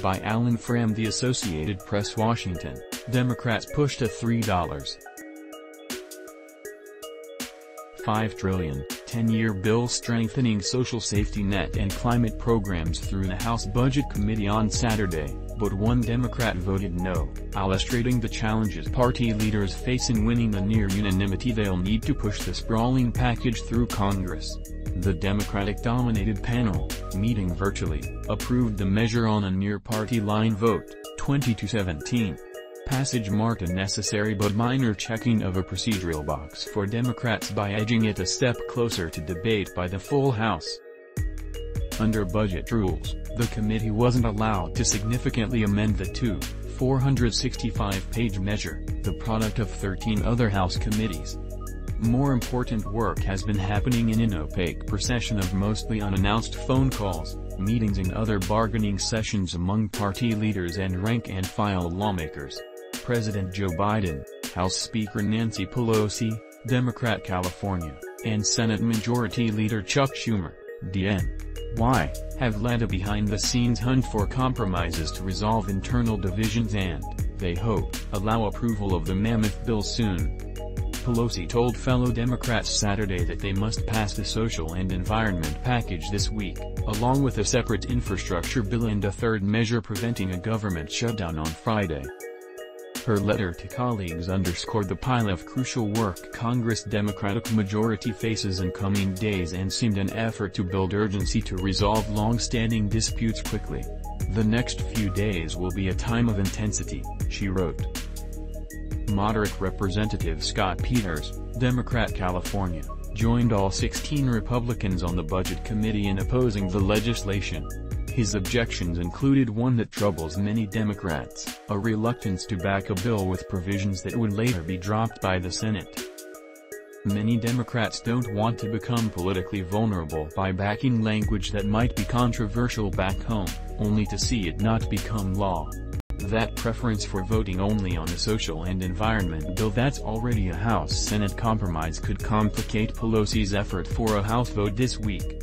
by Alan Fram The Associated Press Washington, Democrats pushed a $3. 10-year bill strengthening social safety net and climate programs through the House Budget Committee on Saturday, but one Democrat voted no, illustrating the challenges party leaders face in winning the near unanimity they'll need to push the sprawling package through Congress. The Democratic-dominated panel, meeting virtually, approved the measure on a near-party line vote, 20 to 17. passage marked a necessary but minor checking of a procedural box for Democrats by edging it a step closer to debate by the full House. Under budget rules, the committee wasn't allowed to significantly amend the two, 465-page measure, the product of 13 other House committees. More important work has been happening in an opaque procession of mostly unannounced phone calls, meetings and other bargaining sessions among party leaders and rank-and-file lawmakers. President Joe Biden, House Speaker Nancy Pelosi, Democrat California, and Senate Majority Leader Chuck Schumer, DN.Y., have led a behind-the-scenes hunt for compromises to resolve internal divisions and, they hope, allow approval of the mammoth bill soon. Pelosi told fellow Democrats Saturday that they must pass the social and environment package this week, along with a separate infrastructure bill and a third measure preventing a government shutdown on Friday. Her letter to colleagues underscored the pile of crucial work Congress Democratic majority faces in coming days and seemed an effort to build urgency to resolve long-standing disputes quickly. The next few days will be a time of intensity, she wrote. Moderate Representative Scott Peters, Democrat California, joined all 16 Republicans on the Budget Committee in opposing the legislation. His objections included one that troubles many Democrats, a reluctance to back a bill with provisions that would later be dropped by the Senate. Many Democrats don't want to become politically vulnerable by backing language that might be controversial back home, only to see it not become law. That preference for voting only on a social and environment bill that's already a House-Senate compromise could complicate Pelosi's effort for a House vote this week.